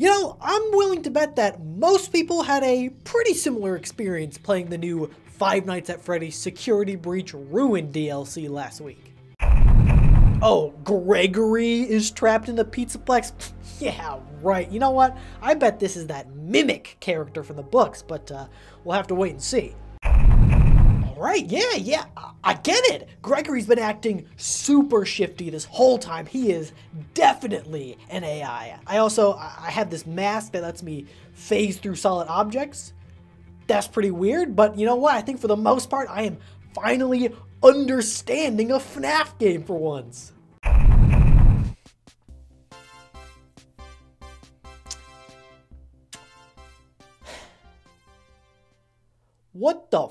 You know, I'm willing to bet that most people had a pretty similar experience playing the new Five Nights at Freddy's Security Breach Ruin DLC last week. Oh, Gregory is trapped in the Pizzaplex? Yeah, right. You know what? I bet this is that Mimic character from the books, but uh, we'll have to wait and see. Right, yeah, yeah, I get it. Gregory's been acting super shifty this whole time. He is definitely an AI. I also, I have this mask that lets me phase through solid objects. That's pretty weird, but you know what? I think for the most part, I am finally understanding a FNAF game for once. What the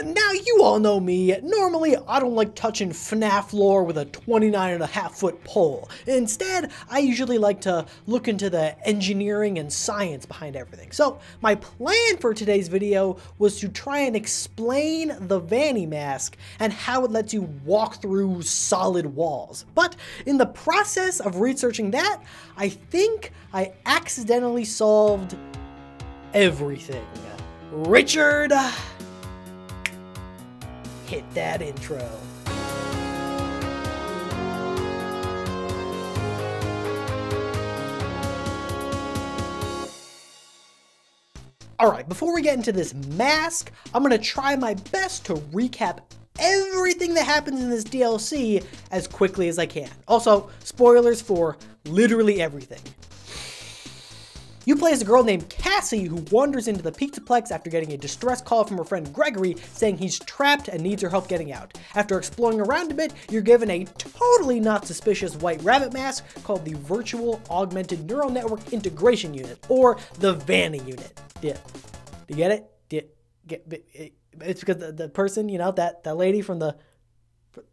now, you all know me. Normally, I don't like touching FNAF lore with a 29 and a half foot pole. Instead, I usually like to look into the engineering and science behind everything. So, my plan for today's video was to try and explain the VANNI mask and how it lets you walk through solid walls. But in the process of researching that, I think I accidentally solved everything. Richard hit that intro. Alright, before we get into this mask, I'm gonna try my best to recap everything that happens in this DLC as quickly as I can. Also, spoilers for literally everything. You play as a girl named Cassie who wanders into the Pizzaplex after getting a distress call from her friend Gregory saying he's trapped and needs her help getting out. After exploring around a bit, you're given a totally not suspicious white rabbit mask called the Virtual Augmented Neural Network Integration Unit, or the VANNI Unit. Yeah. Do you get it? Do you get, eh, it's because the, the person, you know, that, that lady from the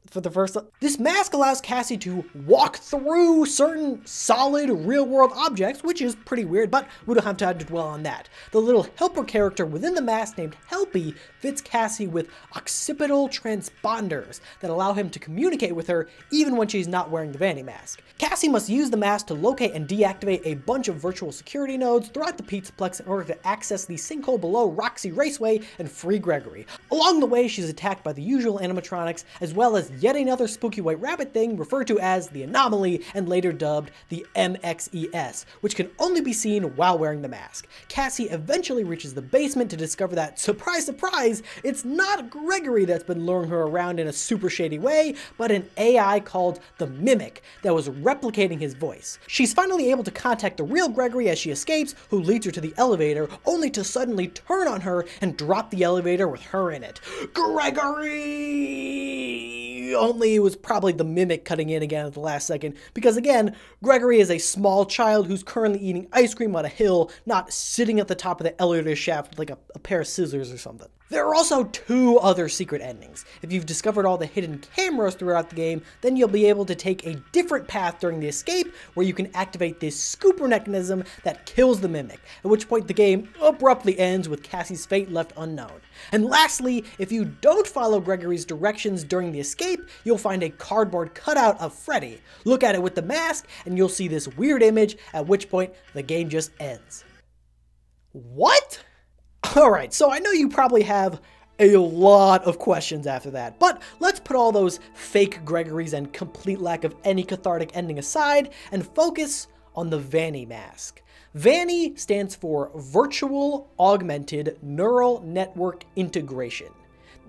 for the first this mask allows Cassie to walk through certain solid real world objects, which is pretty weird, but we don't have time to dwell on that. The little helper character within the mask named Helpy fits Cassie with occipital transponders that allow him to communicate with her even when she's not wearing the VANNI mask. Cassie must use the mask to locate and deactivate a bunch of virtual security nodes throughout the Pizzaplex in order to access the sinkhole below Roxy Raceway and free Gregory. Along the way, she's attacked by the usual animatronics as well as yet another spooky white rabbit thing referred to as the Anomaly and later dubbed the MXES, which can only be seen while wearing the mask. Cassie eventually reaches the basement to discover that, surprise surprise, it's not Gregory that's been luring her around in a super shady way, but an AI called the Mimic that was replicating his voice. She's finally able to contact the real Gregory as she escapes, who leads her to the elevator, only to suddenly turn on her and drop the elevator with her in it. Gregory! Only it was probably the mimic cutting in again at the last second, because again, Gregory is a small child who's currently eating ice cream on a hill, not sitting at the top of the elevator shaft with like a, a pair of scissors or something. There are also two other secret endings. If you've discovered all the hidden cameras throughout the game, then you'll be able to take a different path during the escape where you can activate this scooper mechanism that kills the mimic, at which point the game abruptly ends with Cassie's fate left unknown. And lastly, if you don't follow Gregory's directions during the escape, you'll find a cardboard cutout of Freddy. Look at it with the mask and you'll see this weird image, at which point the game just ends. What? Alright, so I know you probably have a lot of questions after that, but let's put all those fake Gregorys and complete lack of any cathartic ending aside and focus on the VANNI mask. VANNI stands for Virtual Augmented Neural Network Integration.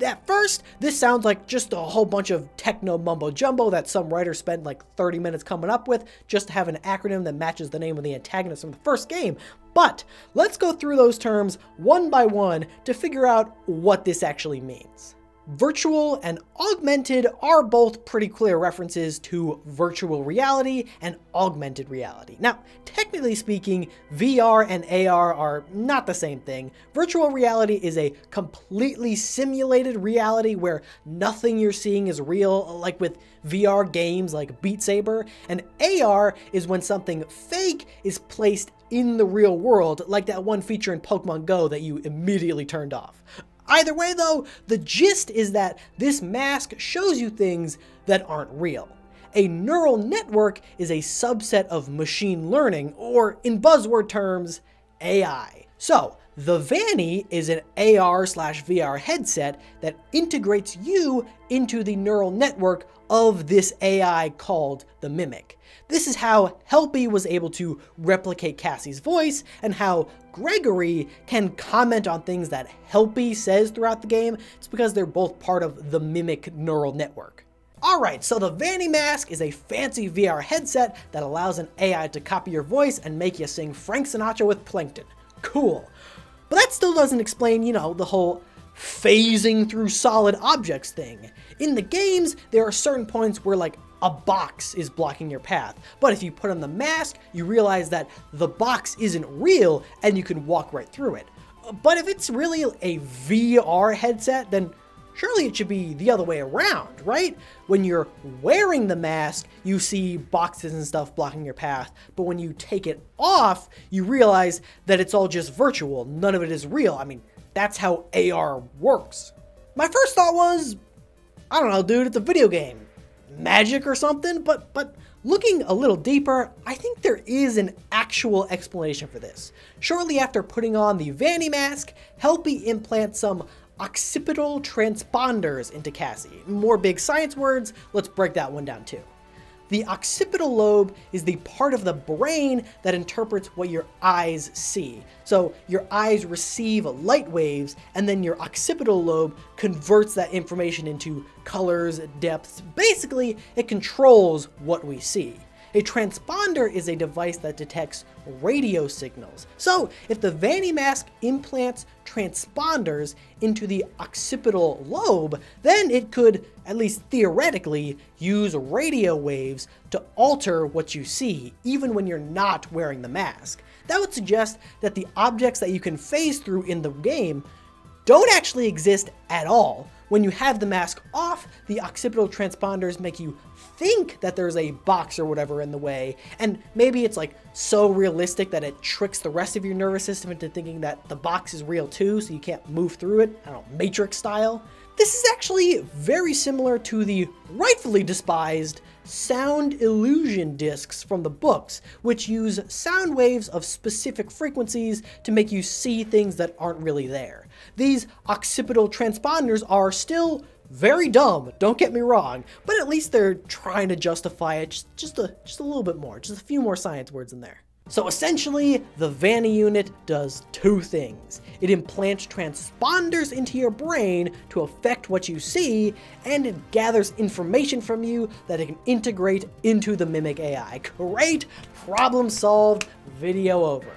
At first, this sounds like just a whole bunch of techno mumbo jumbo that some writer spent like 30 minutes coming up with just to have an acronym that matches the name of the antagonist from the first game. But let's go through those terms one by one to figure out what this actually means. Virtual and augmented are both pretty clear references to virtual reality and augmented reality. Now, technically speaking, VR and AR are not the same thing. Virtual reality is a completely simulated reality where nothing you're seeing is real, like with VR games like Beat Saber, and AR is when something fake is placed in the real world, like that one feature in Pokemon Go that you immediately turned off. Either way though, the gist is that this mask shows you things that aren't real. a neural network is a subset of machine learning, or in buzzword terms, AI. So, the VANNI is an AR slash VR headset that integrates you into the neural network of this AI called the Mimic. This is how Helpy was able to replicate Cassie's voice, and how Gregory can comment on things that Helpy says throughout the game. It's because they're both part of the Mimic neural network. Alright, so the VANNI Mask is a fancy VR headset that allows an AI to copy your voice and make you sing Frank Sinatra with Plankton. Cool. But that still doesn't explain, you know, the whole phasing through solid objects thing. In the games, there are certain points where like a box is blocking your path. But if you put on the mask, you realize that the box isn't real and you can walk right through it. But if it's really a VR headset, then surely it should be the other way around, right? When you're wearing the mask, you see boxes and stuff blocking your path, but when you take it off, you realize that it's all just virtual, none of it is real. I mean, that's how AR works. My first thought was, I don't know, dude, it's a video game. Magic or something, but but looking a little deeper, I think there is an actual explanation for this. Shortly after putting on the VANNI mask, Helpy implants some occipital transponders into Cassie. More big science words, let's break that one down too. The occipital lobe is the part of the brain that interprets what your eyes see. So your eyes receive light waves and then your occipital lobe converts that information into colors, depths. Basically, it controls what we see. A transponder is a device that detects radio signals. So if the VANNI mask implants transponders into the occipital lobe, then it could, at least theoretically, use radio waves to alter what you see, even when you're not wearing the mask. That would suggest that the objects that you can phase through in the game don't actually exist at all. When you have the mask off, the occipital transponders make you think that there's a box or whatever in the way, and maybe it's like so realistic that it tricks the rest of your nervous system into thinking that the box is real too, so you can't move through it, I don't know, Matrix style. This is actually very similar to the rightfully despised sound illusion discs from the books, which use sound waves of specific frequencies to make you see things that aren't really there. These occipital transponders are still very dumb, don't get me wrong, but at least they're trying to justify it just, just, a, just a little bit more, just a few more science words in there. So essentially, the VANNI unit does two things. It implants transponders into your brain to affect what you see, and it gathers information from you that it can integrate into the Mimic AI. Great! Problem solved, video over.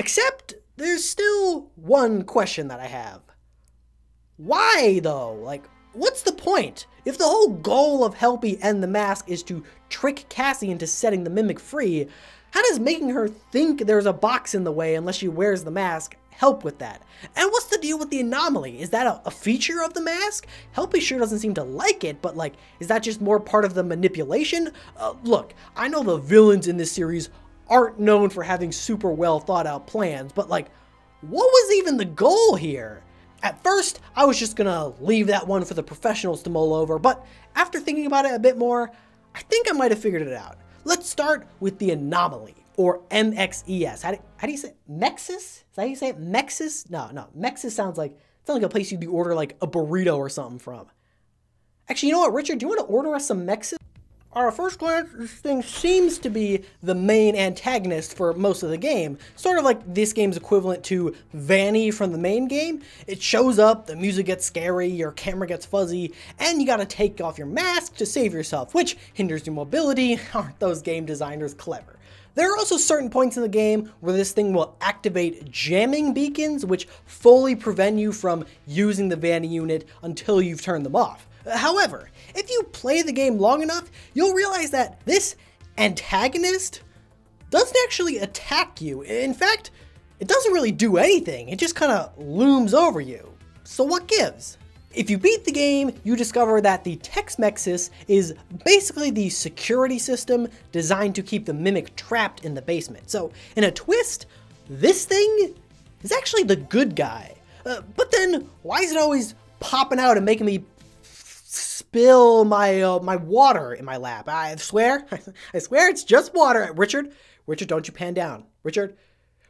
Except, there's still one question that I have. Why though? Like, what's the point? If the whole goal of Helpy and the mask is to trick Cassie into setting the Mimic free, how does making her think there's a box in the way unless she wears the mask help with that? And what's the deal with the anomaly? Is that a, a feature of the mask? Helpy sure doesn't seem to like it, but like, is that just more part of the manipulation? Uh, look, I know the villains in this series aren't known for having super well thought out plans, but like, what was even the goal here? At first, I was just gonna leave that one for the professionals to mull over, but after thinking about it a bit more, I think I might have figured it out. Let's start with the anomaly, or MXES. How do, how do you say it? Mexis? Is that how you say it? Mexis? No, no. Mexis sounds like sounds like a place you'd order like a burrito or something from. Actually, you know what, Richard? Do you want to order us some Mexis? Our first glance, this thing seems to be the main antagonist for most of the game. Sort of like this game's equivalent to Vanny from the main game. It shows up, the music gets scary, your camera gets fuzzy, and you gotta take off your mask to save yourself, which hinders your mobility. Aren't those game designers clever? There are also certain points in the game where this thing will activate jamming beacons, which fully prevent you from using the VANNI unit until you've turned them off. However, if you play the game long enough, you'll realize that this antagonist doesn't actually attack you. In fact, it doesn't really do anything. It just kind of looms over you. So what gives? If you beat the game, you discover that the Tex-Mexis is basically the security system designed to keep the Mimic trapped in the basement. So, in a twist, this thing is actually the good guy. Uh, but then, why is it always popping out and making me spill my uh, my water in my lap. I swear, I swear it's just water. Richard, Richard, don't you pan down. Richard,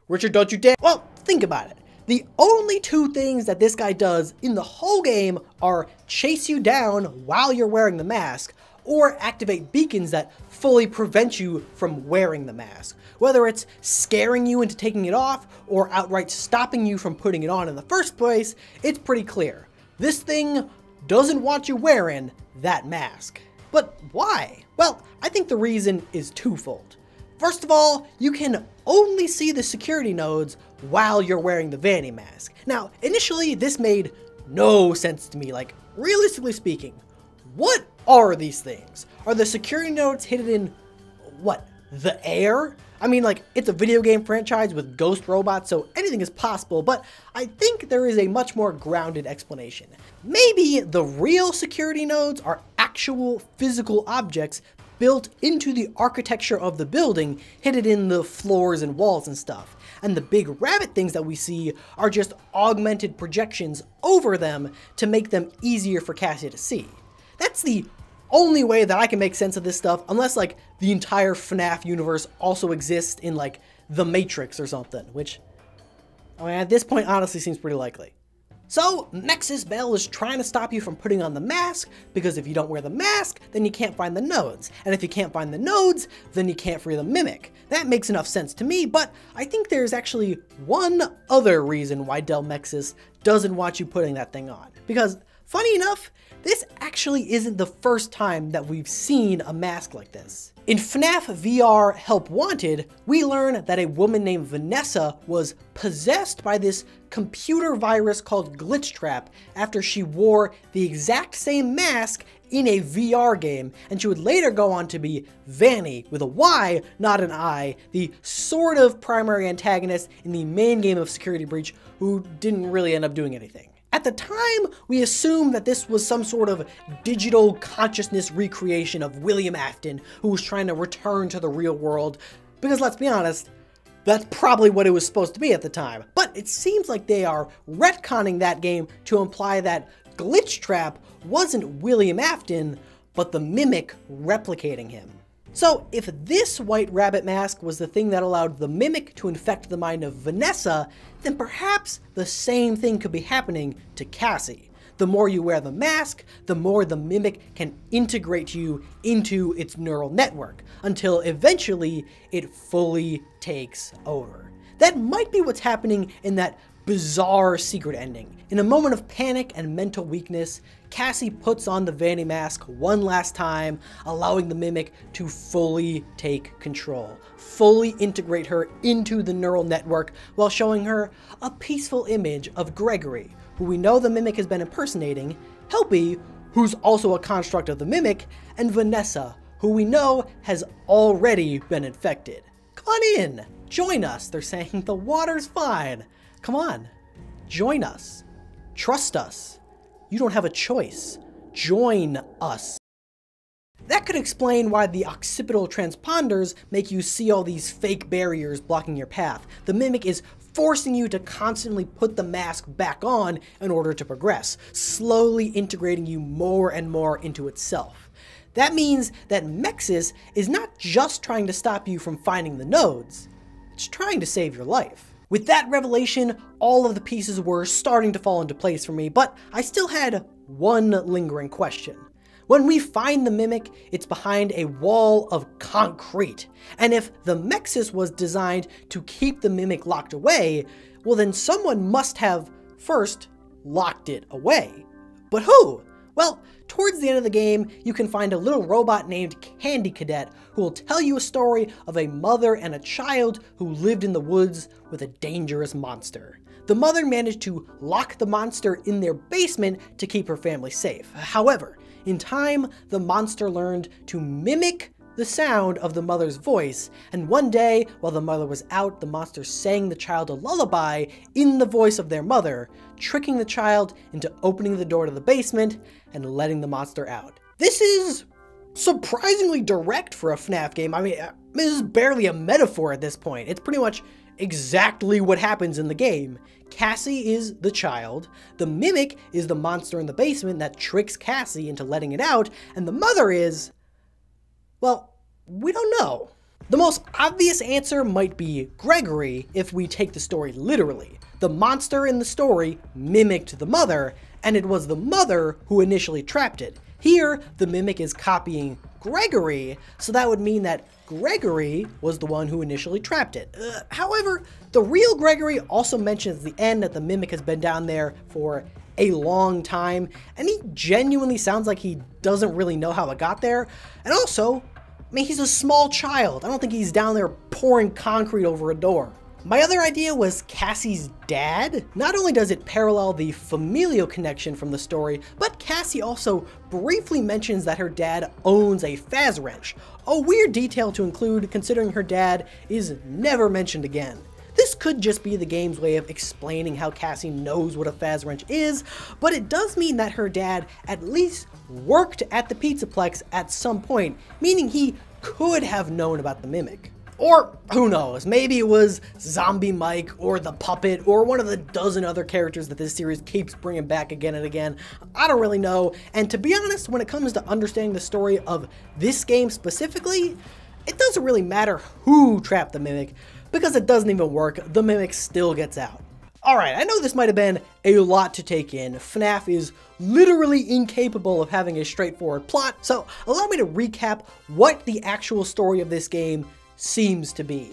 Richard, don't you dare. Well, think about it. The only two things that this guy does in the whole game are chase you down while you're wearing the mask, or activate beacons that fully prevent you from wearing the mask. Whether it's scaring you into taking it off, or outright stopping you from putting it on in the first place, it's pretty clear. This thing doesn't want you wearing that mask. But why? Well, I think the reason is twofold. First of all, you can only see the security nodes while you're wearing the VANNI mask. Now, initially, this made no sense to me. Like, realistically speaking, what are these things? Are the security nodes hidden in, what, the air? I mean, like, it's a video game franchise with ghost robots, so anything is possible, but I think there is a much more grounded explanation. Maybe the real security nodes are actual physical objects built into the architecture of the building, hidden in the floors and walls and stuff. And the big rabbit things that we see are just augmented projections over them to make them easier for Cassie to see. That's the only way that I can make sense of this stuff, unless like the entire FNAF universe also exists in like the Matrix or something, which I mean, at this point honestly seems pretty likely. So, Mexis Bell is trying to stop you from putting on the mask, because if you don't wear the mask, then you can't find the nodes. And if you can't find the nodes, then you can't free the Mimic. That makes enough sense to me, but I think there's actually one other reason why Del Mexis doesn't want you putting that thing on. Because, funny enough, this actually isn't the first time that we've seen a mask like this. In FNAF VR Help Wanted, we learn that a woman named Vanessa was possessed by this computer virus called Glitchtrap after she wore the exact same mask in a VR game, and she would later go on to be Vanny, with a Y, not an I, the sort of primary antagonist in the main game of Security Breach, who didn't really end up doing anything. At the time, we assumed that this was some sort of digital consciousness recreation of William Afton, who was trying to return to the real world, because let's be honest, that's probably what it was supposed to be at the time. But it seems like they are retconning that game to imply that Glitchtrap wasn't William Afton, but the Mimic replicating him. So if this white rabbit mask was the thing that allowed the Mimic to infect the mind of Vanessa, then perhaps the same thing could be happening to Cassie. The more you wear the mask, the more the Mimic can integrate you into its neural network, until eventually it fully takes over. That might be what's happening in that bizarre secret ending. In a moment of panic and mental weakness, Cassie puts on the VANNI mask one last time, allowing the Mimic to fully take control, fully integrate her into the neural network while showing her a peaceful image of Gregory, who we know the Mimic has been impersonating, Helpy, who's also a construct of the Mimic, and Vanessa, who we know has already been infected. Come on in, join us, they're saying the water's fine. Come on, join us. Trust us. You don't have a choice. Join us. That could explain why the occipital transponders make you see all these fake barriers blocking your path. The Mimic is forcing you to constantly put the mask back on in order to progress, slowly integrating you more and more into itself. That means that Mexis is not just trying to stop you from finding the nodes, it's trying to save your life. With that revelation, all of the pieces were starting to fall into place for me, but I still had one lingering question. When we find the Mimic, it's behind a wall of concrete. And if the Mexis was designed to keep the Mimic locked away, well then someone must have, first, locked it away. But who? Well, towards the end of the game, you can find a little robot named Candy Cadet who will tell you a story of a mother and a child who lived in the woods with a dangerous monster. The mother managed to lock the monster in their basement to keep her family safe. However, in time, the monster learned to mimic the sound of the mother's voice, and one day, while the mother was out, the monster sang the child a lullaby in the voice of their mother, tricking the child into opening the door to the basement and letting the monster out. This is surprisingly direct for a FNAF game. I mean, mean, this is barely a metaphor at this point. It's pretty much exactly what happens in the game. Cassie is the child, the mimic is the monster in the basement that tricks Cassie into letting it out, and the mother is. Well, we don't know. The most obvious answer might be Gregory if we take the story literally. The monster in the story mimicked the mother, and it was the mother who initially trapped it. Here, the mimic is copying Gregory, so that would mean that Gregory was the one who initially trapped it. Uh, however, the real Gregory also mentions the end that the mimic has been down there for a long time, and he genuinely sounds like he doesn't really know how it got there. And also, I mean, he's a small child. I don't think he's down there pouring concrete over a door. My other idea was Cassie's dad. Not only does it parallel the familial connection from the story, but Cassie also briefly mentions that her dad owns a Faz wrench. A weird detail to include considering her dad is never mentioned again. This could just be the game's way of explaining how Cassie knows what a Faz wrench is, but it does mean that her dad at least worked at the Pizzaplex at some point, meaning he could have known about the Mimic. Or who knows, maybe it was Zombie Mike or the Puppet or one of the dozen other characters that this series keeps bringing back again and again. I don't really know. And to be honest, when it comes to understanding the story of this game specifically, it doesn't really matter who trapped the Mimic because it doesn't even work. The Mimic still gets out. Alright, I know this might have been a lot to take in. FNAF is literally incapable of having a straightforward plot, so allow me to recap what the actual story of this game seems to be.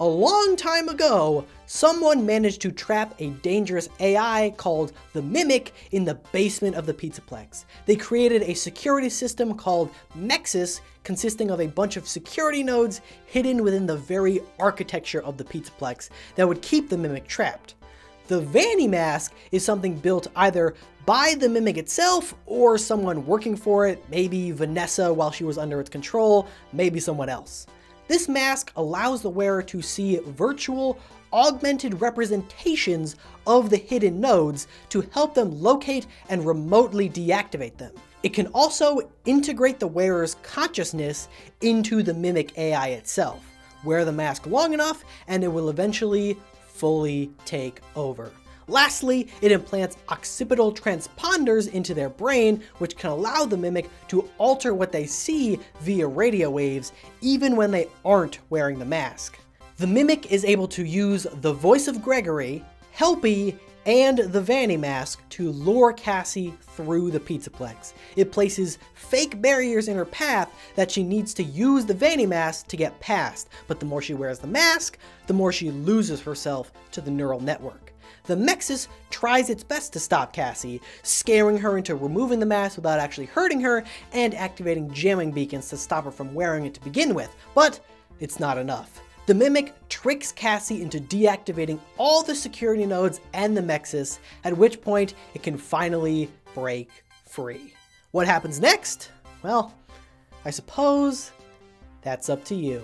A long time ago, someone managed to trap a dangerous AI called the Mimic in the basement of the Pizzaplex. They created a security system called Mexis consisting of a bunch of security nodes hidden within the very architecture of the Pizzaplex that would keep the Mimic trapped. The VANNI mask is something built either by the Mimic itself or someone working for it, maybe Vanessa while she was under its control, maybe someone else. This mask allows the wearer to see virtual, augmented representations of the hidden nodes to help them locate and remotely deactivate them. It can also integrate the wearer's consciousness into the Mimic AI itself. Wear the mask long enough and it will eventually fully take over. Lastly, it implants occipital transponders into their brain, which can allow the Mimic to alter what they see via radio waves, even when they aren't wearing the mask. The Mimic is able to use the voice of Gregory, Helpy, and the VANNI mask to lure Cassie through the Pizzaplex. It places fake barriers in her path that she needs to use the VANNI mask to get past, but the more she wears the mask, the more she loses herself to the neural network the Mexis tries its best to stop Cassie, scaring her into removing the mask without actually hurting her, and activating jamming beacons to stop her from wearing it to begin with, but it's not enough. The Mimic tricks Cassie into deactivating all the security nodes and the Mexis, at which point it can finally break free. What happens next? Well, I suppose that's up to you.